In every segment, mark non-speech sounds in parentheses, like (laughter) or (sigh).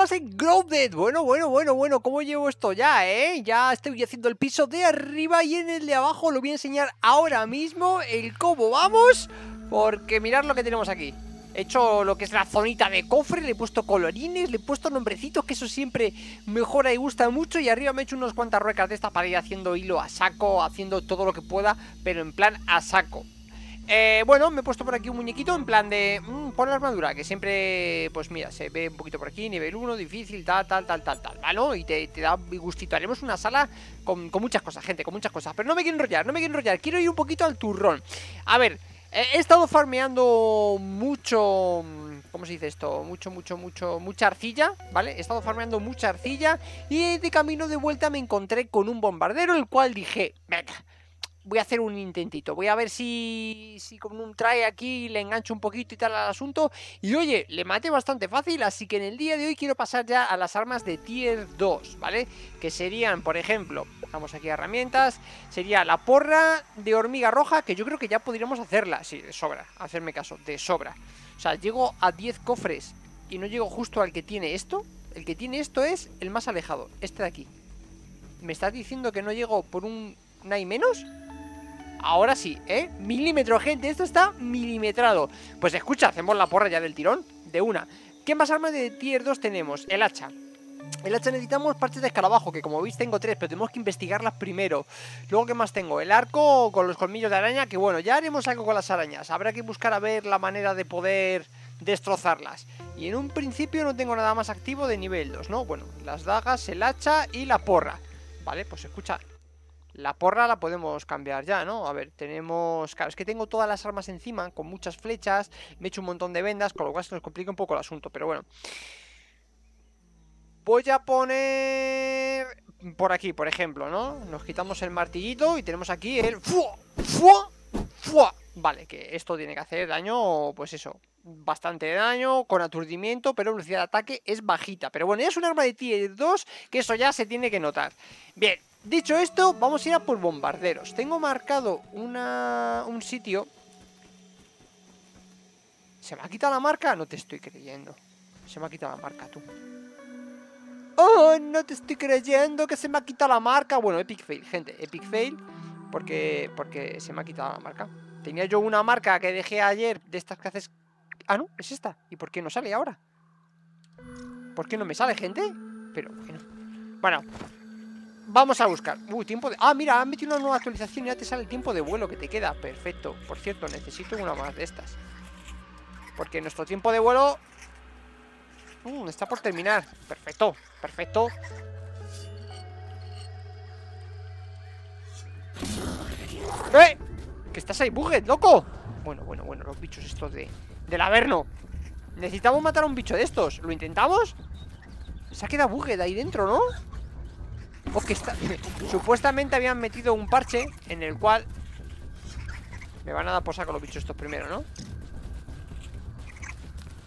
armas en Grounded. Bueno, bueno, bueno, bueno, ¿cómo llevo esto ya, eh? Ya estoy haciendo el piso de arriba y en el de abajo lo voy a enseñar ahora mismo el cómo vamos. Porque mirad lo que tenemos aquí. He hecho lo que es la zonita de cofre, le he puesto colorines, le he puesto nombrecitos, que eso siempre mejora y gusta mucho. Y arriba me he hecho unas cuantas ruecas de estas para ir haciendo hilo a saco, haciendo todo lo que pueda, pero en plan a saco. Eh, bueno, me he puesto por aquí un muñequito en plan de... Mmm, pon la armadura, que siempre, pues mira, se ve un poquito por aquí, nivel 1, difícil, tal, tal, tal, tal, tal, ¿vale? Y te, te da gustito. Haremos una sala con, con muchas cosas, gente, con muchas cosas. Pero no me quiero enrollar, no me quiero enrollar. Quiero ir un poquito al turrón. A ver, He estado farmeando mucho... ¿Cómo se dice esto? Mucho, mucho, mucho... Mucha arcilla, ¿vale? He estado farmeando mucha arcilla Y de camino de vuelta me encontré con un bombardero El cual dije, venga, voy a hacer un intentito. Voy a ver si, si con un try aquí le engancho un poquito y tal al asunto. Y oye, le maté bastante fácil, así que en el día de hoy quiero pasar ya a las armas de tier 2, ¿vale? Que serían, por ejemplo, vamos aquí a herramientas, sería la porra de hormiga roja, que yo creo que ya podríamos hacerla. Sí, de sobra, hacerme caso, de sobra. O sea, llego a 10 cofres y no llego justo al que tiene esto. El que tiene esto es el más alejado, este de aquí. ¿Me estás diciendo que no llego por un... ¿No hay menos? Ahora sí, ¿eh? Milímetro, gente, esto está milimetrado Pues escucha, hacemos la porra ya del tirón De una ¿Qué más armas de tier 2 tenemos? El hacha el hacha necesitamos partes de escarabajo, que como veis tengo tres, pero tenemos que investigarlas primero. Luego, ¿qué más tengo? El arco con los colmillos de araña, que bueno, ya haremos algo con las arañas. Habrá que buscar a ver la manera de poder destrozarlas. Y en un principio no tengo nada más activo de nivel 2, ¿no? Bueno, las dagas, el hacha y la porra. Vale, pues escucha, la porra la podemos cambiar ya, ¿no? A ver, tenemos... Claro, es que tengo todas las armas encima, con muchas flechas, me he hecho un montón de vendas, con lo cual se nos complica un poco el asunto, pero bueno. Voy a poner... Por aquí, por ejemplo, ¿no? Nos quitamos el martillito y tenemos aquí el... ¡Fua! ¡Fua! ¡Fua! Vale, que esto tiene que hacer daño, pues eso, bastante daño, con aturdimiento, pero velocidad de ataque es bajita. Pero bueno, es un arma de tier 2, que eso ya se tiene que notar. Bien, Dicho esto, vamos a ir a por bombarderos. Tengo marcado una, un sitio... ¿Se me ha quitado la marca? No te estoy creyendo. Se me ha quitado la marca, tú. ¡Oh, no te estoy creyendo que se me ha quitado la marca! Bueno, epic fail, gente. Epic fail porque, porque se me ha quitado la marca. Tenía yo una marca que dejé ayer de estas que haces... Ah, no, es esta. ¿Y por qué no sale ahora? ¿Por qué no me sale, gente? Pero, bueno. Bueno, Vamos a buscar. Uy, tiempo de... Ah, mira, han metido una nueva actualización y ya te sale el tiempo de vuelo que te queda. Perfecto. Por cierto, necesito una más de estas. Porque nuestro tiempo de vuelo... Uh, está por terminar. Perfecto, perfecto. ¡Eh! ¿Que estás ahí, Buget, loco? Bueno, bueno, bueno, los bichos estos de... Del Averno. Necesitamos matar a un bicho de estos. ¿Lo intentamos? Se ha quedado Buget ahí dentro, ¿no? (laughs) Supuestamente habían metido un parche en el cual... Me van a dar por saco los bichos estos primero, ¿no?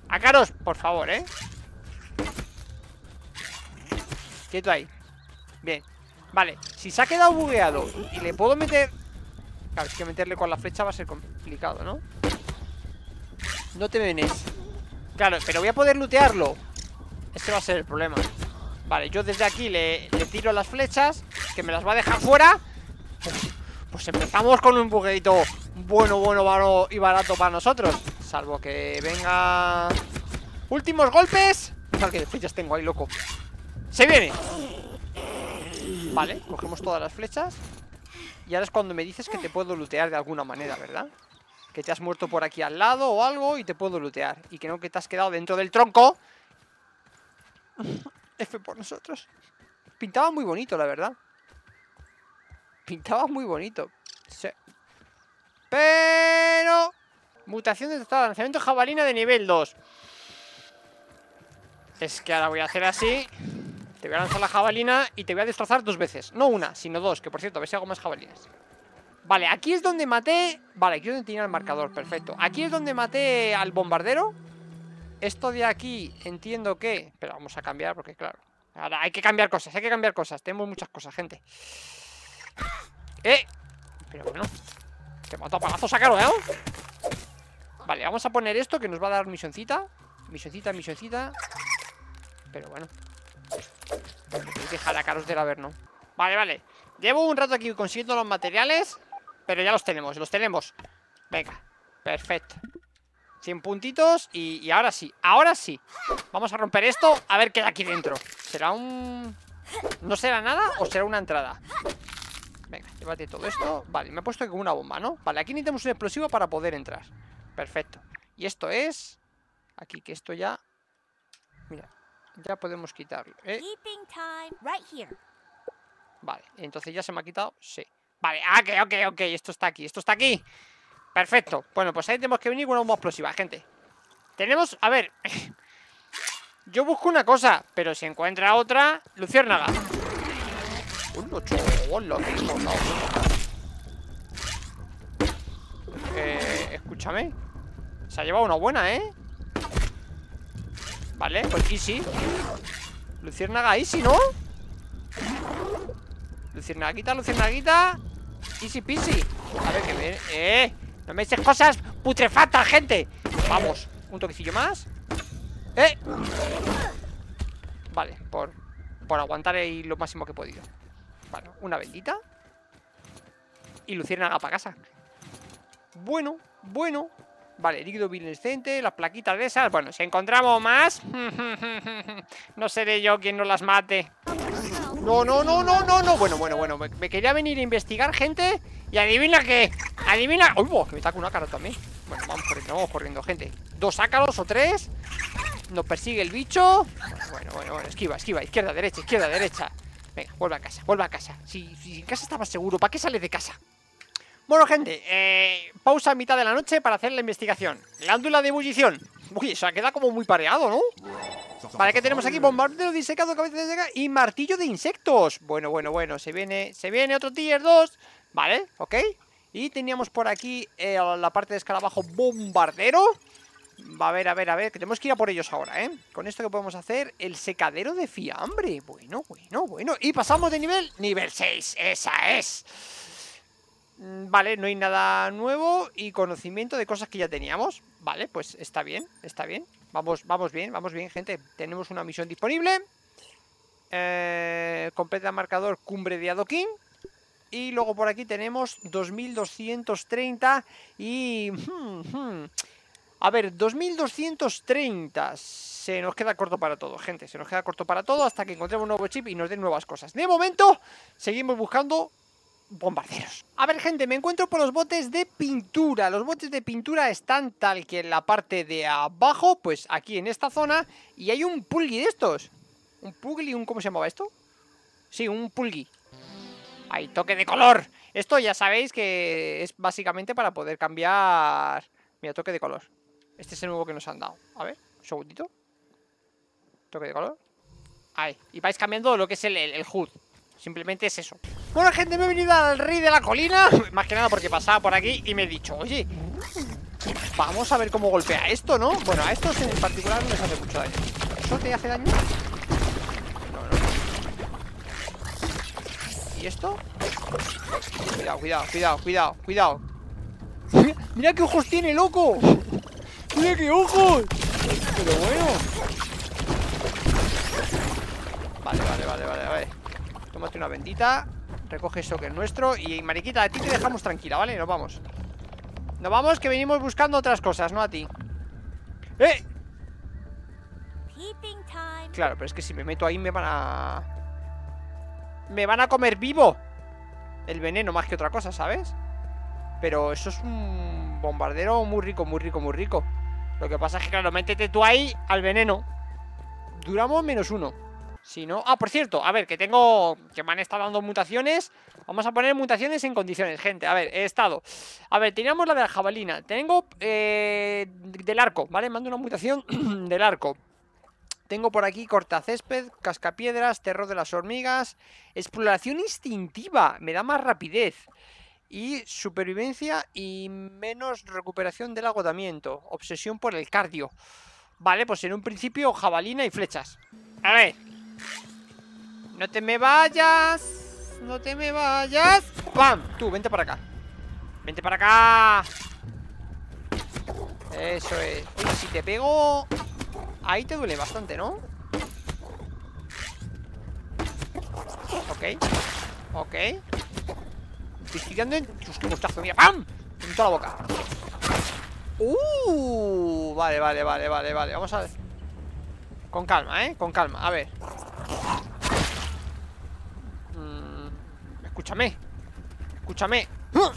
Acaros, por favor, ¿eh? Quieto ahí Bien, vale Si se ha quedado bugueado y le puedo meter... Claro, es que meterle con la flecha va a ser complicado, ¿no? No te venes Claro, pero voy a poder lootearlo Este va a ser el problema Vale, yo desde aquí le, tiro las flechas Que me las va a dejar fuera. Pues empezamos con un bugueito Bueno, bueno, y barato para nosotros. Salvo que venga Últimos golpes. Que flechas tengo ahí, loco. ¡Se viene! Vale, cogemos todas las flechas. Y ahora es cuando me dices que te puedo lootear de alguna manera, ¿verdad? Que te has muerto por aquí al lado o algo y te puedo lootear. Y que no que te has quedado dentro del tronco F por nosotros. Pintaba muy bonito, la verdad. Pintaba muy bonito. Sí. Pero... Mutación detectada. Lanzamiento jabalina de nivel 2. Es que ahora voy a hacer así. Te voy a lanzar la jabalina y te voy a destrozar dos veces. No una, sino dos. Que por cierto, a ver si hago más jabalinas. Vale, aquí es donde maté... Vale, aquí es donde tenía el marcador, perfecto. Aquí es donde maté al bombardero. Esto de aquí entiendo que... Pero vamos a cambiar porque claro Ahora hay que cambiar cosas, hay que cambiar cosas Tenemos muchas cosas, gente ¡Eh! Pero bueno Te mato a palazos a caro, ¿eh? Vale, vamos a poner esto que nos va a dar misioncita Misioncita, misioncita Pero bueno. Hay que jalacaros del Averno. Vale, vale. Llevo un rato aquí consiguiendo los materiales, pero ya los tenemos, los tenemos. Venga, perfecto. 100 puntitos y, y ahora sí, ahora sí. Vamos a romper esto, a ver qué hay aquí dentro. ¿Será un...? ¿No será nada o será una entrada? Venga, llévate todo esto Vale, me he puesto como una bomba, ¿no? Vale, aquí necesitamos un explosivo para poder entrar Perfecto Y esto es... Aquí, que esto ya... Mira, ya podemos quitarlo ¿eh? Vale, entonces ya se me ha quitado Sí Vale, ah, ok, ok, ok Esto está aquí, esto está aquí Perfecto Bueno, pues ahí tenemos que venir con una bomba explosiva, gente Tenemos... A ver... (laughs) Yo busco una cosa, pero si encuentra otra, luciérnaga. Eh, escúchame. Se ha llevado una buena, ¿eh? Vale, pues easy. Luciérnaga easy, ¿no? Luciérnaguita, luciérnaguita. Easy peasy. A ver, que me... ¡Eh! No me eches cosas putrefactas, gente. Vamos, un toquecillo más. ¡Eh! Vale, por, por aguantar ahí lo máximo que he podido Vale, una bendita Y luciérnaga para casa Bueno, bueno Vale, líquido biluminescente, las plaquitas de esas Bueno, si encontramos más (laughs) No seré yo quien nos las mate No, no, no, no, no, no. Bueno, bueno, bueno, me, quería venir a investigar, gente. Y adivina que Adivina, uy, que me está con una cara también. Bueno, vamos corriendo, vamos corriendo, gente. Dos ácaros o tres. Nos persigue el bicho. Bueno, bueno, bueno, esquiva, esquiva. Izquierda, derecha, izquierda, derecha. Venga, vuelve a casa, vuelve a casa. Si, en casa estaba seguro, ¿para qué sale de casa? Bueno, gente, eh, pausa a mitad de la noche para hacer la investigación Glándula de ebullición Uy, se ha quedado como muy pareado, ¿no? Vale, ¿qué tenemos aquí? Bombardero disecado, cabeza de seca y martillo de insectos Bueno, bueno, bueno, se viene, se viene otro tier 2 Vale, ok Y teníamos por aquí eh, la parte de escarabajo bombardero Va a ver, a ver, a ver, tenemos que ir a por ellos ahora, ¿eh? Con esto que podemos hacer, el secadero de fiambre. Bueno, bueno, bueno. Y pasamos de nivel, nivel 6. Esa es. Mm, vale, no hay nada nuevo y conocimiento de cosas que ya teníamos. Vale, pues está bien, está bien. Vamos, vamos bien, vamos bien, gente. Tenemos una misión disponible. Eh, completa marcador cumbre de adoquín. Y luego por aquí tenemos 2230 y... Hmm, hmm, a ver, 2230 Se nos queda corto para todo, gente Se nos queda corto para todo hasta que encontremos un nuevo chip y nos den nuevas cosas De momento, seguimos buscando bombarderos A ver, gente, me encuentro por los botes de pintura Los botes de pintura están tal que en la parte de abajo Pues aquí en esta zona Y hay un pulgui de estos Un pulgui, un... ¿cómo se llamaba esto? Sí, un pulgui Hay toque de color Esto ya sabéis que es básicamente para poder cambiar Mira, toque de color este es el nuevo que nos han dado. A ver, un segundito. Toque de color. Ahí. Y vais cambiando lo que es el, el, HUD. Simplemente es eso. Bueno, gente, me he venido al rey de la colina. (laughs) Más que nada porque pasaba por aquí y me he dicho, oye, vamos a ver cómo golpea esto, ¿no? Bueno, a estos en particular no les hace mucho daño. ¿Eso te hace daño? No, no. ¿Y esto? Cuidado, cuidado, cuidado, cuidado, cuidado. (laughs) Mira qué ojos tiene, loco. ¡Mira qué ojos! Pero bueno. Vale, vale, vale, vale, vale. Tómate una bendita. Recoge eso que es nuestro. Y mariquita, a ti te dejamos tranquila, ¿vale? Nos vamos. Nos vamos que venimos buscando otras cosas, no a ti. ¡Eh! Claro, pero es que si me meto ahí me van a... Me van a comer vivo El veneno más que otra cosa, ¿sabes? Pero eso es un bombardero muy rico, muy rico, muy rico lo que pasa es que, claro, métete tú ahí al veneno. Duramos menos uno. Si no... Ah, por cierto, a ver, que tengo... Que me han estado dando mutaciones. Vamos a poner mutaciones en condiciones, gente. A ver, he estado... A ver, teníamos la de la jabalina. Tengo... Eh, del arco, ¿vale? Mando una mutación (clears throat) del arco. Tengo por aquí cortacésped, cascapiedras, terror de las hormigas, exploración instintiva, me da más rapidez y supervivencia y menos recuperación del agotamiento. Obsesión por el cardio. Vale, pues en un principio jabalina y flechas. A ver. No te me vayas. No te me vayas. ¡Pam! Tú, vente para acá. Vente para acá. Eso es. Si te pego... Ahí te duele bastante, ¿no? Ok. Ok. Te estoy en. Mira, ¡pam! En toda la boca. Uh, vale, vale, vale, vale, vale. Vamos a ver. Con calma, ¿eh? Con calma. A ver. Mm, escúchame. Escúchame. ¡No!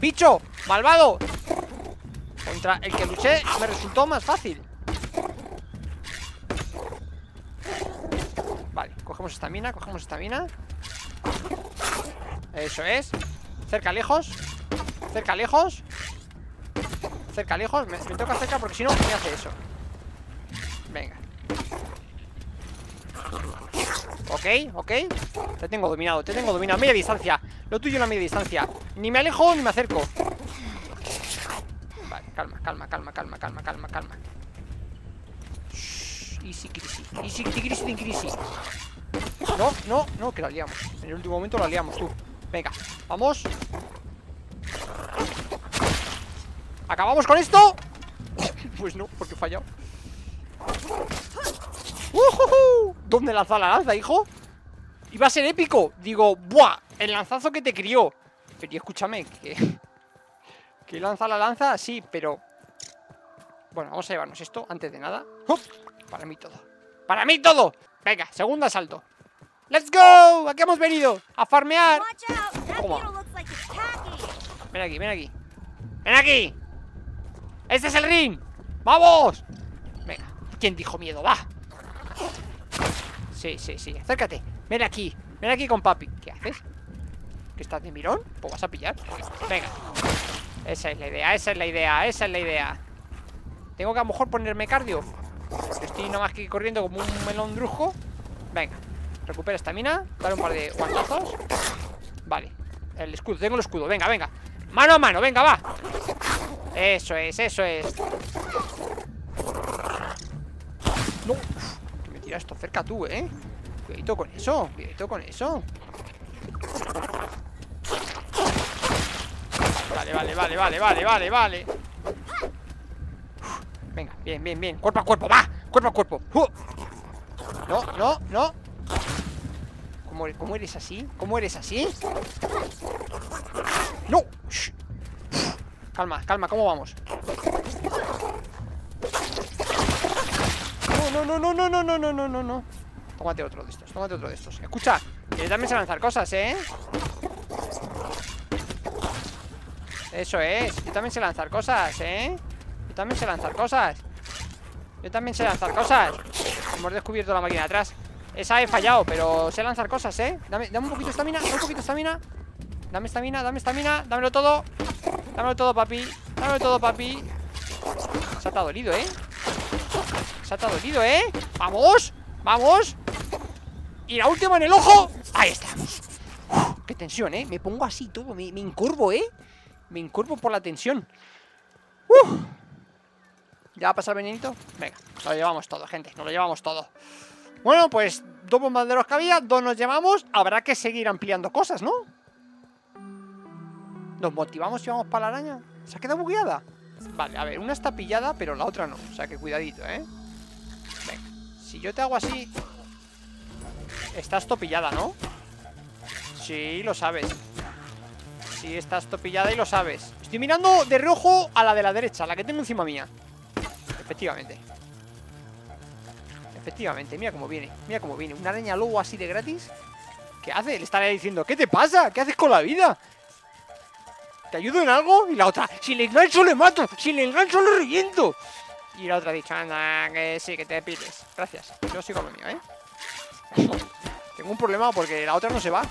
¡Bicho! ¡Malvado! Contra el que luché me resultó más fácil. Vale, cogemos esta mina, cogemos esta mina. Eso es. Cerca, lejos. Cerca, lejos. Cerca, lejos. Me, me toca cerca porque si no me hace eso. Venga. Ok, ok. Te tengo dominado, te tengo dominado. Media distancia, lo tuyo es la media distancia. Ni me alejo ni me acerco. Vale, calma, calma, calma, calma, calma, calma, calma. Easy crisis Easy crisis crisis. No, no, no, que la liamos. En el último momento la liamos, tú. Venga, vamos ¿Acabamos con esto? (coughs) pues no, porque he fallado ¡Uh, ¿Dónde lanza la lanza, hijo? Iba a ser épico Digo, ¡buah! El lanzazo que te crió Pero escúchame que... (laughs) ¿Que lanza la lanza? Sí, pero... Bueno, vamos a llevarnos esto antes de nada Para mí todo ¡Para mí todo! Venga, segundo asalto ¡Let's go! Aquí hemos venido A farmear Ven aquí, ven aquí ¡Ven aquí! ¡Este es el ring! ¡Vamos! Venga, ¿quién dijo miedo? ¡Va! Sí, sí, sí, acércate Ven aquí, ven aquí con papi ¿Qué haces? ¿Que estás de mirón? Pues vas a pillar Venga Esa es la idea, esa es la idea, esa es la idea Tengo que a lo mejor ponerme cardio Estoy nada más que corriendo como un melón drujo Venga Recupera esta mina Dale un par de guantazos Vale El escudo, tengo el escudo Venga, venga Mano a mano, venga, va Eso es, eso es No Mira esto cerca tú, ¿eh? Cuidadito con eso, cuidadito con eso Vale, vale, vale, vale, vale, vale, vale Venga, bien, bien, bien Cuerpo a cuerpo, va, cuerpo a cuerpo No, no, no ¿Cómo, ¿Cómo, eres así? ¿Cómo eres así? ¡No! Calma, calma, ¿cómo vamos? no, no, no, no, no, no, no, no, no, no. Tómate otro de estos, tómate otro de estos. Escucha, que también sé lanzar cosas, ¿eh? Eso es, yo también sé lanzar cosas, ¿eh? Yo también sé lanzar cosas. Yo también sé lanzar cosas. Hemos descubierto la máquina de atrás. Esa he fallado, pero sé lanzar cosas, ¿eh? Dame, dame un poquito de estamina, dame un poquito de estamina. Dame estamina, dame estamina, dámelo todo. Dámelo todo, papi. Dámelo todo, papi. Se ha dolido, ¿eh? Se ha dolido, ¿eh? ¡Vamos! ¡Vamos! Y la última en el ojo Ahí estamos ¡Qué tensión, eh! Me pongo así todo Me, me incurvo, ¿eh? Me incurvo por la tensión ¿Ya va a pasar el venenito? Venga, lo llevamos todo, gente Nos lo llevamos todo Bueno, pues dos bombarderos que había Dos nos llevamos Habrá que seguir ampliando cosas, ¿no? ¿Nos motivamos y vamos para la araña? ¿Se ha quedado bugueada? Vale, a ver, una está pillada, pero la otra no O sea que cuidadito, ¿eh? Venga, si yo te hago así Estás topillada, ¿no? Sí, lo sabes Sí, estás topillada y lo sabes Estoy mirando de rojo a la de la derecha La que tengo encima mía Efectivamente Efectivamente, mira cómo viene Mira cómo viene, una araña lobo así de gratis ¿Qué hace? Le estaré diciendo ¿Qué te pasa? ¿Qué haces con la vida? ¿Te ayudo en algo? Y la otra Si le engancho le mato. Si le engancho lo reviento. Y la otra ha dicho, anda, que sí, que te pides Gracias, yo sigo lo mío, ¿eh? (laughs) Tengo un problema porque la otra no se va.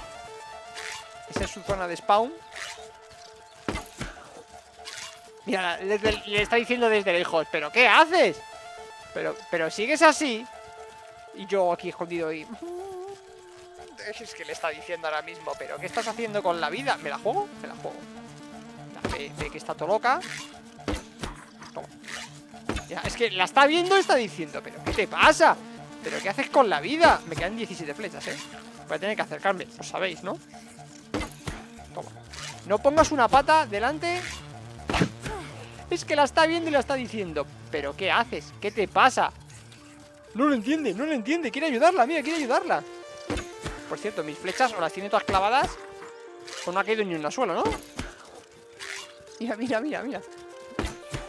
Esa es su zona de spawn. Mira, le, está diciendo desde lejos ¿Pero qué haces? Pero, pero sigues así. Y yo aquí escondido y... Es que le está diciendo ahora mismo ¿Pero qué estás haciendo con la vida? ¿Me la juego? Me la juego Ve que está todo loca Toma es que la está viendo y está diciendo ¿Pero qué te pasa? ¿Pero qué haces con la vida? Me quedan 17 flechas, ¿eh? Voy a tener que acercarme, lo sabéis, ¿no? Toma No pongas una pata delante Es que la está viendo y la está diciendo. ¿Pero qué haces? ¿Qué te pasa? No lo entiende, no lo entiende. Quiere ayudarla, mira, quiere ayudarla. Por cierto, mis flechas o las tiene todas clavadas o no ha caído ni en la suela, ¿no? Mira, mira, mira, mira.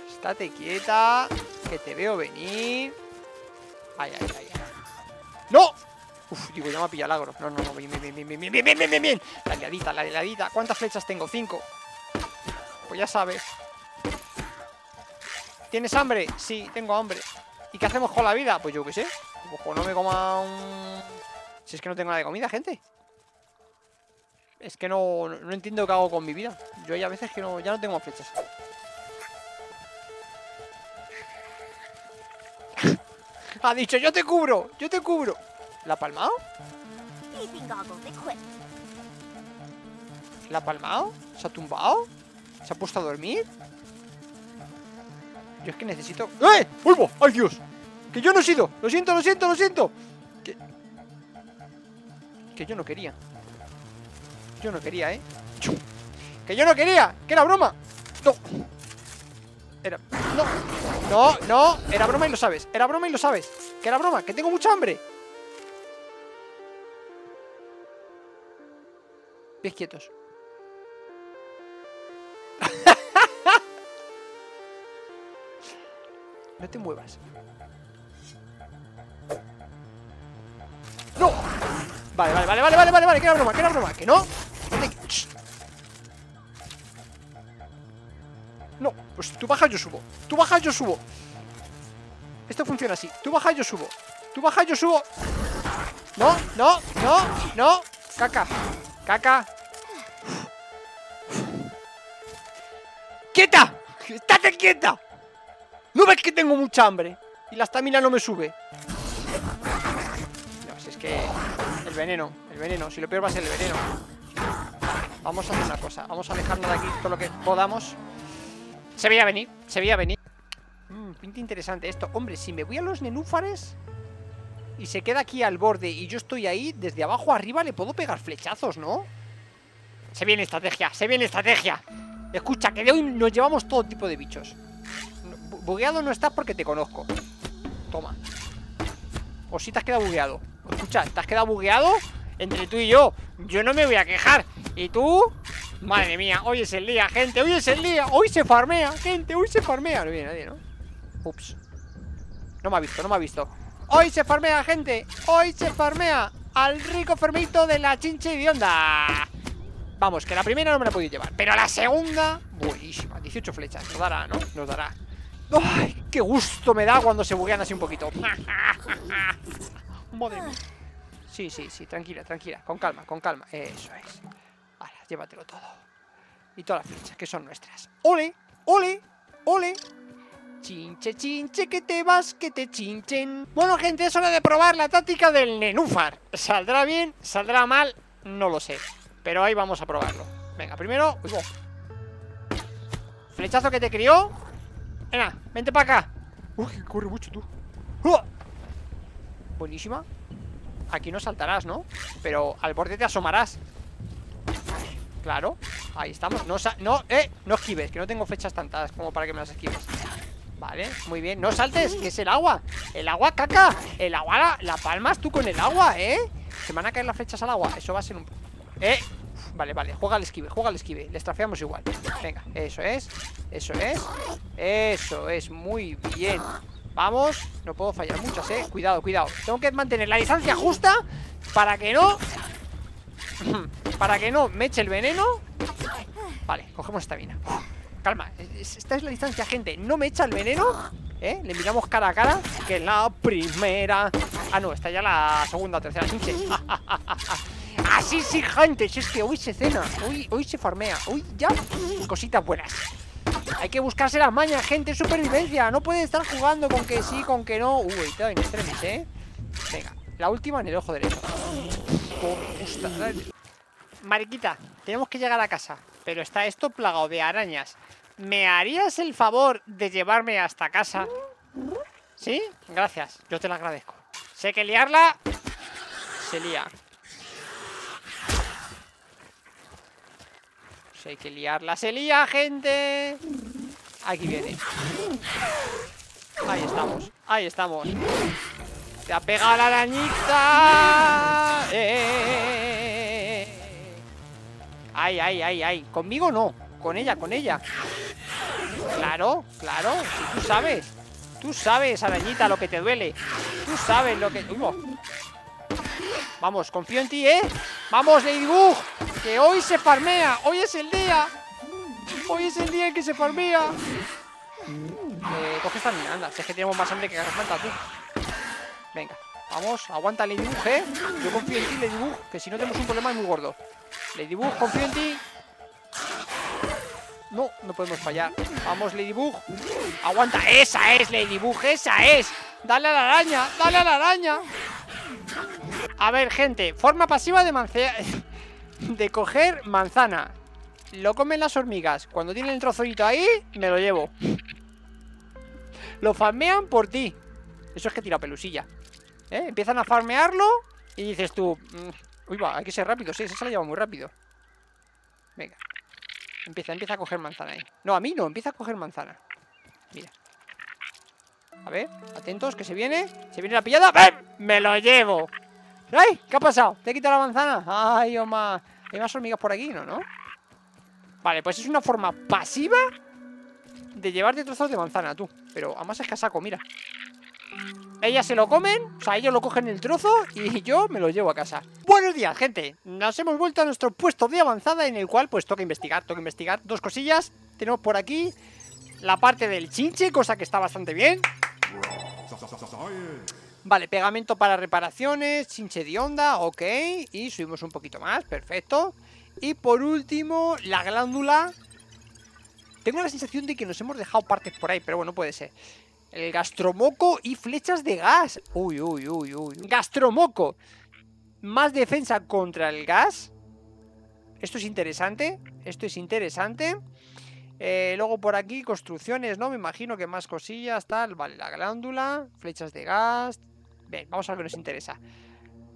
Estate quieta, que te veo venir. Ay, ay, ay. ¡No! Uf, digo, ya me ha pillado el agro. No, no, no, bien, bien, bien, bien, bien, bien, bien, bien, bien. La liadita, la liadita. ¿Cuántas flechas tengo? Cinco. Pues ya sabes. ¿Tienes hambre? Sí, tengo hambre. ¿Y qué hacemos con la vida? Pues yo qué sé. Ojo, no me coma un... Si es que no tengo nada de comida, gente. Es que no, no entiendo qué hago con mi vida. Yo hay a veces que no, ya no tengo flechas. (laughs) ha dicho, yo te cubro, yo te cubro. ¿La ha palmado? ¿La ha palmado? ¿Se ha tumbado? ¿Se ha puesto a dormir? Yo es que necesito... ¡Eh! ¡Uy, ¡Ay, Dios! ¡Que yo no he sido! ¡Lo siento, lo siento, lo siento! Que... Que yo no quería. Yo no quería, ¿eh? ¡Que yo no quería! ¡Que era broma! ¡No! Era... ¡No! ¡No! ¡No! Era broma y lo sabes Era broma y lo sabes Que era broma ¡Que tengo mucha hambre! Pies quietos (laughs) No te muevas ¡No! Vale, vale, vale, vale, vale, vale, vale, que era broma, que era broma, que no pues tú bajas, yo subo. Tú bajas, yo subo. Esto funciona así. Tú bajas, yo subo. Tú bajas, yo subo. No, no, no, no. Caca, caca. ¡Quieta! ¡Estate quieta! ¿No ves que tengo mucha hambre? Y la estamina no me sube. No, si es que... El veneno, el veneno. Si lo peor va a ser el veneno. Vamos a hacer una cosa. Vamos a alejarnos de aquí todo lo que podamos se veía venir, se veía venir. Mm, Pinta interesante esto. Hombre, si me voy a los nenúfares Y se queda aquí al borde Y yo estoy ahí, desde abajo arriba Le puedo pegar flechazos, ¿no? Se viene estrategia, se viene estrategia. Escucha, que de hoy nos llevamos todo tipo de bichos. Bugueado no estás porque te conozco. Toma. O si te has quedado bugueado. Escucha, ¿te has quedado bugueado? Entre tú y yo. Yo no me voy a quejar. ¿Y tú? Madre mía, hoy es el día, gente, hoy es el día Hoy se farmea, gente, hoy se farmea. No viene nadie, ¿no? Ups. No me ha visto, no me ha visto. Hoy se farmea, gente, hoy se farmea Al rico fermito de la chinche de onda. Vamos, que la primera no me la he podido llevar Pero la segunda, buenísima 18 flechas, nos dará, ¿no? Nos dará. ¡Ay, qué gusto me da cuando se buguean así un poquito! (laughs) Madre mía. Sí, sí, sí, tranquila, tranquila Con calma, con calma, eso es llévatelo todo. Y todas las flechas, que son nuestras. ¡Ole! ¡Ole! ¡Ole! Chinche, chinche, que te vas, que te chinchen. Bueno, gente, es hora de probar la táctica del nenúfar. ¿Saldrá bien? ¿Saldrá mal? No lo sé. Pero ahí vamos a probarlo. Venga, primero... Uy, Flechazo que te crió. Venga, vente para acá. Uy, corre mucho tú. Buenísima. Aquí no saltarás, ¿no? Pero al borde te asomarás. Claro, ahí estamos. No, no, eh, no esquives, que no tengo flechas tantas Como para que me las esquives. Vale, muy bien, no saltes, que es el agua. El agua, caca, el agua la, palmas tú con el agua, ¿eh? Se van a caer las flechas al agua, eso va a ser un... Eh, vale, vale, juega al esquive, juega al esquive. Les trafeamos igual, venga, eso es Eso es, eso es, muy bien. Vamos, no puedo fallar muchas, eh. Cuidado, cuidado, tengo que mantener la distancia justa Para que no Para que no me eche el veneno. Vale, cogemos esta mina Calma, esta es la distancia, gente. No me echa el veneno ¿Eh? Le miramos cara a cara Que la primera. Ah, no, esta ya la segunda o tercera (laughs) Así sí, gente Si es que hoy se cena Hoy, hoy se farmea Hoy ya cositas buenas. Hay que buscarse las mañas, gente, supervivencia. No puede estar jugando con que sí, con que no. Uy, todo en extremis, ¿eh? Venga, la última en el ojo derecho Mariquita, tenemos que llegar a casa Pero está esto plagado de arañas ¿Me harías el favor de llevarme hasta casa? ¿Sí? Gracias, yo te lo agradezco Sé que liarla Se lía Sé que liarla se lía, gente aquí viene. Ahí estamos, ahí estamos. ¡Se ha pegado la arañita! ¡Eh! ¡Ay, ay, ay, ay! Conmigo no, con ella, con ella. Claro, claro, tú sabes. Tú sabes, arañita, lo que te duele. Tú sabes lo que... Vamos, confío en ti, ¿eh? Vamos, Ladybug, que hoy se farmea. Hoy es el día. Hoy es el día en que se farmea. Eh, coge esta anda. Si es que tenemos más hambre que garrafanta, tú. Venga, vamos, aguanta Ladybug, ¿eh? Yo confío en ti, Ladybug, que si no tenemos un problema muy gordo. Ladybug, confío en ti. No, no podemos fallar. Vamos, Ladybug. Aguanta. Esa es, Ladybug, esa es. Dale a la araña, dale a la araña. A ver, gente, forma pasiva de (laughs) De coger manzana. Lo comen las hormigas. Cuando tienen el trozolito ahí, me lo llevo. Lo farmean por ti. Eso es que tira pelusilla. ¿Eh? Empiezan a farmearlo y dices tú... Mm, uy, va, hay que ser rápido. Sí, ese se lo lleva muy rápido. Venga. Empieza, empieza a coger manzana ahí. No, a mí no, empieza a coger manzana. Mira. A ver, atentos, que se viene. Se viene la pillada. ¡Ven! ¡Me lo llevo! ¡Ay! ¿Qué ha pasado? ¿Te he quitado la manzana? ¡Ay, Oma! ¿Hay más hormigas por aquí? No, ¿no? Vale, pues es una forma pasiva de llevarte trozos de manzana, tú. Pero además es casaco, mira. Ellas se lo comen, o sea, ellos lo cogen el trozo y (laughs) yo me lo llevo a casa. Buenos días, gente. Nos hemos vuelto a nuestro puesto de avanzada en el cual pues toca investigar, toca investigar dos cosillas. Tenemos por aquí la parte del chinche, cosa que está bastante bien. Vale, pegamento para reparaciones, chinche de onda, ok. Y subimos un poquito más, perfecto. Y por último, la glándula. Tengo la sensación de que nos hemos dejado partes por ahí, pero bueno, puede ser. El gastromoco y flechas de gas. Uy, uy, uy, uy. Gastromoco. Más defensa contra el gas. Esto es interesante. Esto es interesante. Eh, luego por aquí, construcciones, ¿no? Me imagino que más cosillas, tal. Vale, la glándula, flechas de gas. Vamos a ver qué nos interesa.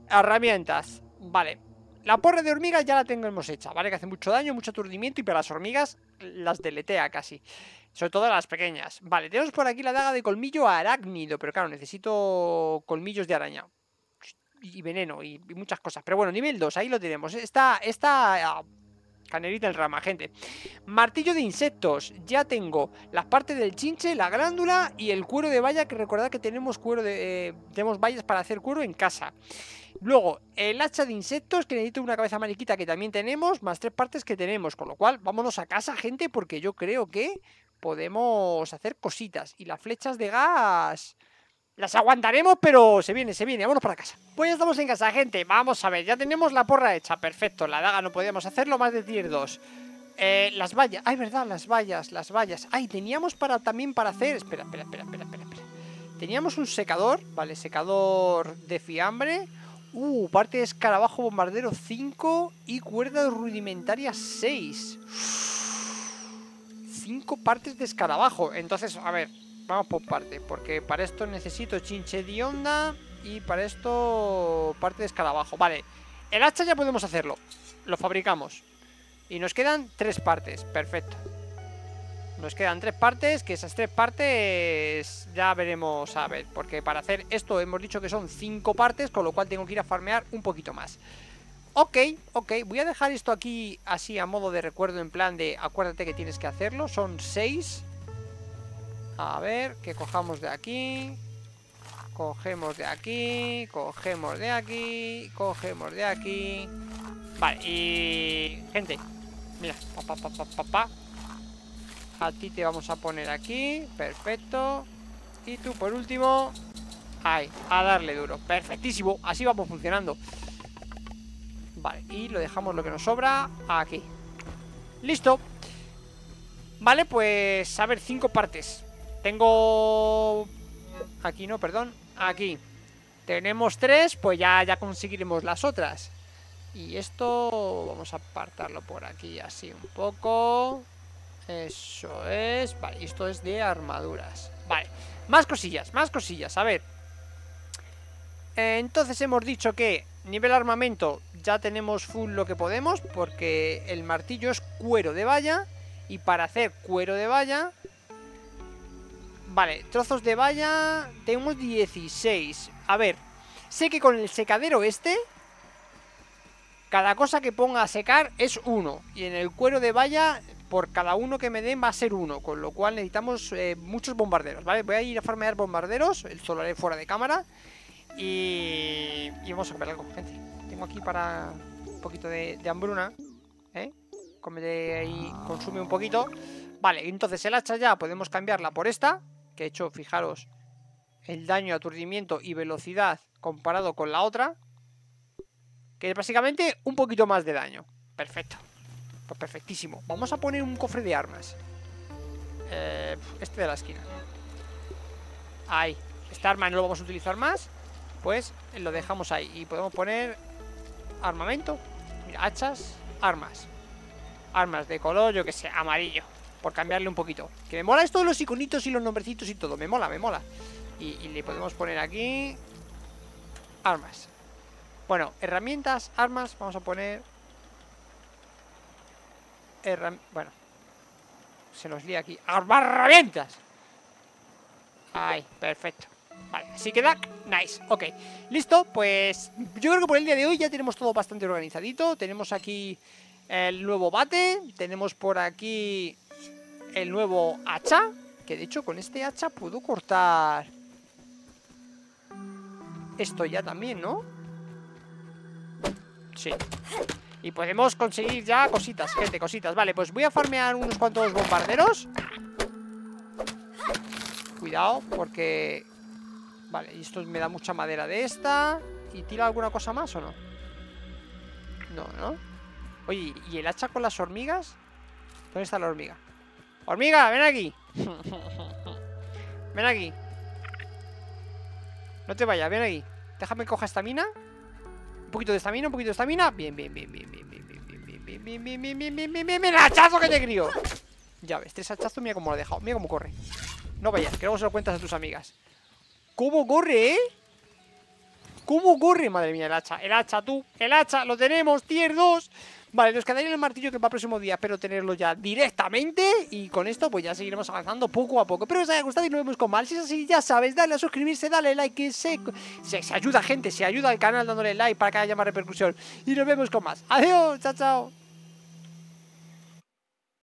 Herramientas. Vale. La porra de hormigas ya la tenemos hecha, ¿vale? Que hace mucho daño, mucho aturdimiento y para las hormigas las deletea casi. Sobre todo las pequeñas. Vale, tenemos por aquí la daga de colmillo arácnido, pero claro, necesito colmillos de araña. Y veneno y, muchas cosas. Pero bueno, nivel 2, ahí lo tenemos. Esta, esta Canerita en rama, gente. Martillo de insectos. Ya tengo las partes del chinche, la glándula y el cuero de valla. Que recordad que tenemos cuero de. Eh, tenemos vallas para hacer cuero en casa. Luego, el hacha de insectos, que necesito una cabeza mariquita que también tenemos, más tres partes que tenemos. Con lo cual, vámonos a casa, gente, porque yo creo que podemos hacer cositas. Y las flechas de gas... Las aguantaremos, pero se viene, se viene, vámonos para casa. Pues ya estamos en casa, gente, vamos a ver Ya tenemos la porra hecha, perfecto La daga no podíamos hacerlo, más de tier 2 eh, Las vallas, ay, verdad, las vallas Las vallas, ay, teníamos para también para hacer Espera, espera, espera, espera, espera, Teníamos un secador, vale, secador de fiambre Uh, parte de escarabajo bombardero 5 Y cuerda rudimentaria 6 5 partes de escarabajo Entonces, a ver Vamos por parte, porque para esto necesito chinche de onda y para esto parte de escarabajo. Vale, el hacha ya podemos hacerlo. Lo fabricamos. Y nos quedan tres partes, perfecto. Nos quedan tres partes, que esas tres partes ya veremos a ver. Porque para hacer esto hemos dicho que son cinco partes, con lo cual tengo que ir a farmear un poquito más. Ok, ok, voy a dejar esto aquí así a modo de recuerdo en plan de acuérdate que tienes que hacerlo. Son seis a ver, que cojamos de aquí Cogemos de aquí Cogemos de aquí Cogemos de aquí Vale, y... Gente Mira, pa, pa, pa, pa, A ti te vamos a poner aquí Perfecto Y tú por último Ahí, a darle duro Perfectísimo, así vamos funcionando Vale, y lo dejamos lo que nos sobra Aquí Listo Vale, pues a ver, cinco partes tengo... Aquí no, perdón. Aquí. Tenemos tres, pues ya, ya conseguiremos las otras. Y esto vamos a apartarlo por aquí así un poco. Eso es. Vale, esto es de armaduras. Vale, más cosillas, más cosillas. A ver. Entonces hemos dicho que nivel armamento ya tenemos full lo que podemos. Porque el martillo es cuero de valla. Y para hacer cuero de valla Vale, trozos de valla Tenemos 16 A ver, sé que con el secadero este Cada cosa que ponga a secar es uno Y en el cuero de valla Por cada uno que me den va a ser uno Con lo cual necesitamos eh, muchos bombarderos ¿Vale? Voy a ir a farmear bombarderos El lo haré fuera de cámara y, y vamos a comer algo, gente Tengo aquí para un poquito de, hambruna ¿Eh? Ahí, consume un poquito Vale, entonces el hacha ya podemos cambiarla por esta Que he hecho, fijaros El daño, aturdimiento y velocidad Comparado con la otra Que es básicamente un poquito más de daño Perfecto Pues perfectísimo. Vamos a poner un cofre de armas. Eh, Este de la esquina. Ahí. Este arma no lo vamos a utilizar más. Pues lo dejamos ahí. Y podemos poner armamento. Mira, hachas, armas. Armas de color, yo que sé, amarillo. Por cambiarle un poquito. Que me mola esto de los iconitos y los nombrecitos y todo. Me mola, me mola. Y, le podemos poner aquí Armas. Bueno, herramientas, armas. Vamos a poner Bueno Se nos lía aquí. Herramientas Ahí, perfecto. Vale, así queda. Nice, ok. Listo, pues yo creo que por el día de hoy ya tenemos todo bastante organizadito. Tenemos aquí el nuevo bate Tenemos por aquí el nuevo hacha Que de hecho con este hacha puedo cortar Esto ya también, ¿no? Sí Y podemos conseguir ya cositas, gente, cositas Vale, pues voy a farmear unos cuantos bombarderos Cuidado, porque... Vale, y esto me da mucha madera de esta ¿Y tira alguna cosa más o no? No, ¿no? Oye, ¿y el hacha con las hormigas? ¿Dónde está la hormiga? Hormiga, ven aquí (laughs) Ven aquí No te vayas, ven aquí Déjame coja estamina Un poquito de estamina, un poquito de estamina Bien, bien, bien, bien, bien, bien, bien, bien, bien, bien, bien, bien, bien, bien, bien, bien, bien, hachazo que te crío Ya ves, tres hachazos, mira cómo lo ha dejado Mira cómo corre No vayas, que luego se lo cuentas a tus amigas ¿Cómo corre, eh? ¿Cómo corre? Madre mía, el hacha, el hacha, tú, el hacha, lo tenemos, tier 2 Vale, nos quedaría el martillo que para el próximo día Espero tenerlo ya directamente Y con esto pues ya seguiremos avanzando poco a poco. Espero que os haya gustado y nos vemos con mal Si es así, ya sabes, dale a suscribirse, dale like Que se, se, se ayuda gente, se ayuda al canal dándole like Para que haya más repercusión. Y nos vemos con más. Adiós, chao, chao